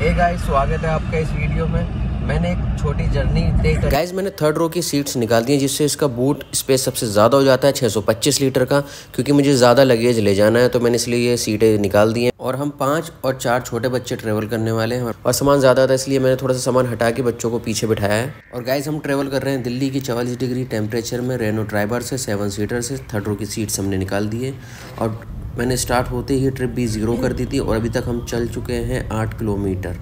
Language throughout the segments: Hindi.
गाइस स्वागत है आपका इस वीडियो में। मैंने एक छोटी जर्नी तय गाइज़ मैंने थर्ड रो की सीट्स निकाल दी हैं, जिससे इसका बूट स्पेस सबसे ज़्यादा हो जाता है 625 लीटर का, क्योंकि मुझे ज़्यादा लगेज ले जाना है तो मैंने इसलिए ये सीटें निकाल दी हैं। और हम पाँच और चार छोटे बच्चे ट्रेवल करने वाले हैं, और सामान ज़्यादा था, इसलिए मैंने थोड़ा सा सामान हटा के बच्चों को पीछे बिठाया है। और गाइज़ हम ट्रेवल कर रहे हैं दिल्ली की चवालीस डिग्री टेम्परेचर में रेनो ड्राइवर से सेवन सीटर से थर्ड रो की सीट्स हमने निकाल दी है। और मैंने स्टार्ट होते ही ट्रिप भी ज़ीरो कर दी थी और अभी तक हम चल चुके हैं आठ किलोमीटर।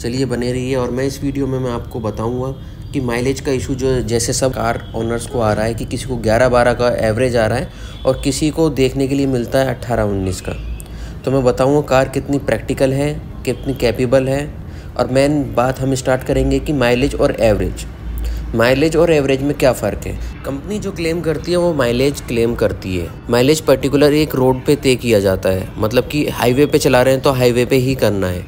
चलिए बने रहिए और मैं इस वीडियो में मैं आपको बताऊँगा कि माइलेज का इशू जो जैसे सब कार ओनर्स को आ रहा है कि किसी को 11-12 का एवरेज आ रहा है और किसी को देखने के लिए मिलता है 18-19 का। तो मैं बताऊँगा कार कितनी प्रैक्टिकल है, कितनी कैपेबल है और मेन बात हम स्टार्ट करेंगे कि माइलेज और एवरेज माइलेज और एवरेज में क्या फ़र्क है? कंपनी जो क्लेम करती है, वो माइलेज क्लेम करती है। माइलेज पर्टिकुलर एक रोड पे तय किया जाता है। मतलब कि हाईवे पे चला रहे हैं तो हाईवे पे ही करना है।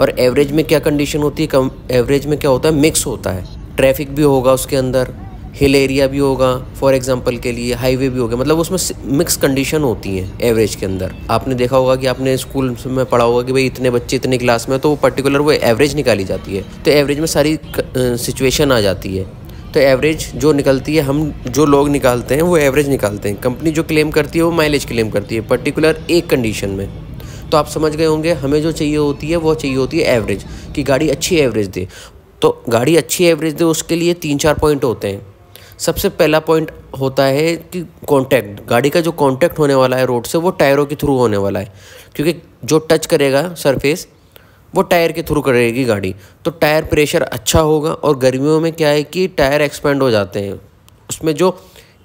और एवरेज में क्या कंडीशन होती है? कम, एवरेज में क्या होता है? मिक्स होता है। ट्रैफ़िक भी होगा उसके अंदर हिल एरिया भी होगा फॉर एग्ज़ाम्पल के लिए हाईवे भी होगा मतलब उसमें मिक्स कंडीशन होती हैं एवरेज के अंदर। आपने देखा होगा कि आपने स्कूल में पढ़ा होगा कि भाई इतने बच्चे, इतने क्लास में तो वो पर्टिकुलर वो एवरेज निकाली जाती है। तो एवरेज में सारी सिचुएशन आ जाती है। तो एवरेज जो निकलती है, हम जो लोग निकालते हैं, वो एवरेज निकालते हैं। कंपनी जो क्लेम करती है, वो माइलेज क्लेम करती है पर्टिकुलर एक कंडीशन में। तो आप समझ गए होंगे, हमें जो चाहिए होती है, वो चाहिए होती है एवरेज कि गाड़ी अच्छी एवरेज दे। तो गाड़ी अच्छी एवरेज दे, उसके लिए तीन चार पॉइंट होते हैं। सबसे पहला पॉइंट होता है कि कांटेक्ट गाड़ी का जो कांटेक्ट होने वाला है रोड से, वो टायरों के थ्रू होने वाला है। क्योंकि जो टच करेगा सरफेस वो टायर के थ्रू करेगी गाड़ी। तो टायर प्रेशर अच्छा होगा और गर्मियों में क्या है कि टायर एक्सपेंड हो जाते हैं। उसमें जो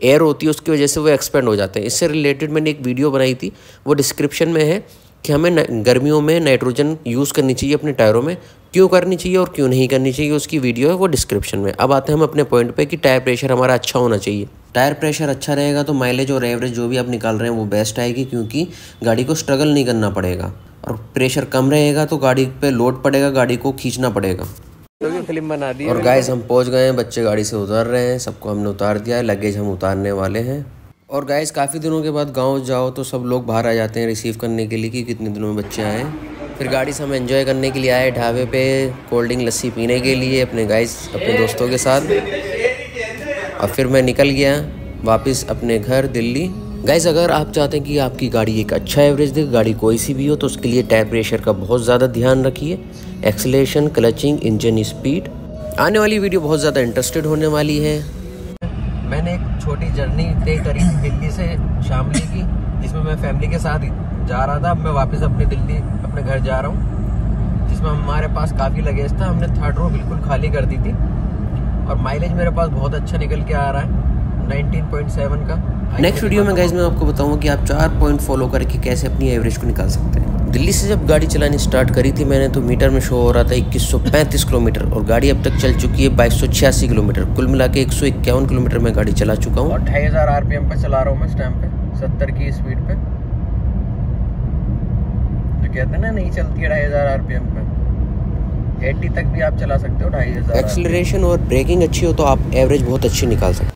एयर होती है, उसकी वजह से वो एक्सपेंड हो जाते हैं। इससे रिलेटेड मैंने एक वीडियो बनाई थी, वो डिस्क्रिप्शन में है कि हमें गर्मियों में नाइट्रोजन यूज़ करनी चाहिए अपने टायरों में। क्यों करनी चाहिए और क्यों नहीं करनी चाहिए, उसकी वीडियो है वो डिस्क्रिप्शन में। अब आते हैं हम अपने पॉइंट पे कि टायर प्रेशर हमारा अच्छा होना चाहिए। टायर प्रेशर अच्छा रहेगा तो माइलेज और एवरेज जो भी आप निकाल रहे हैं वो बेस्ट आएगी, क्योंकि गाड़ी को स्ट्रगल नहीं करना पड़ेगा। और प्रेशर कम रहेगा तो गाड़ी पे लोड पड़ेगा गाड़ी को खींचना पड़ेगा। तो फ़िल्म बना दी और गाइस हम पहुँच गए हैं बच्चे गाड़ी से उतार रहे हैं सबको हमने उतार दिया है लगेज हम उतारने वाले हैं। और गाइस काफ़ी दिनों के बाद गाँव जाओ तो सब लोग बाहर आ जाते हैं रिसीव करने के लिए कि कितने दिनों में बच्चे आए। फिर गाड़ी से हम एंजॉय करने के लिए आए ढाबे पे कोल्ड ड्रिंक लस्सी पीने के लिए अपने गाइस अपने दोस्तों के साथ। और फिर मैं निकल गया वापस अपने घर दिल्ली। गाइस अगर आप चाहते हैं कि आपकी गाड़ी एक अच्छा एवरेज दे गाड़ी कोई सी भी हो तो उसके लिए टायर प्रेशर का बहुत ज़्यादा ध्यान रखिए। एक्सलेशन क्लचिंग इंजन स्पीड आने वाली वीडियो बहुत ज़्यादा इंटरेस्टेड होने वाली है। मैंने एक छोटी जर्नी तय करी दिल्ली से शामली की, जिसमें मैं फैमिली के साथ जा रहा था। अब मैं वापस अपने दिल्ली, अपने घर जा रहा हूँ, जिसमें हमारे पास काफ़ी लगेज था। हमने थर्ड रो बिल्कुल खाली कर दी थी। और माइलेज मेरे पास बहुत अच्छा निकल के आ रहा है। 19.7 का। नेक्स्ट वीडियो में गाइज़ मैं आपको बताऊँगा कि आप चार पॉइंट फॉलो करके कैसे अपनी एवरेज को निकाल सकते हैं। दिल्ली से जब गाड़ी चलानी स्टार्ट करी थी मैंने तो मीटर में शो हो रहा था 2135 किलोमीटर और गाड़ी अब तक चल चुकी है बाईस किलोमीटर। कुल मिला के एक सौ इक्यावन किलोमीटर में गाड़ी चला चुका हूँ। अट्ठाईस हज़ार आरपीएम पे चला रहा हूँ मैं इस टाइम पे। सत्तर की स्पीड पे। जो कहते हैं ना नहीं चलती है ढाई हज़ार आरपीएम पे। एट्टी तक भी आप चला सकते हो ढाई हज़ार एक्सलरेशन और ब्रेकिंग अच्छी हो तो आप एवरेज बहुत अच्छी निकाल सकते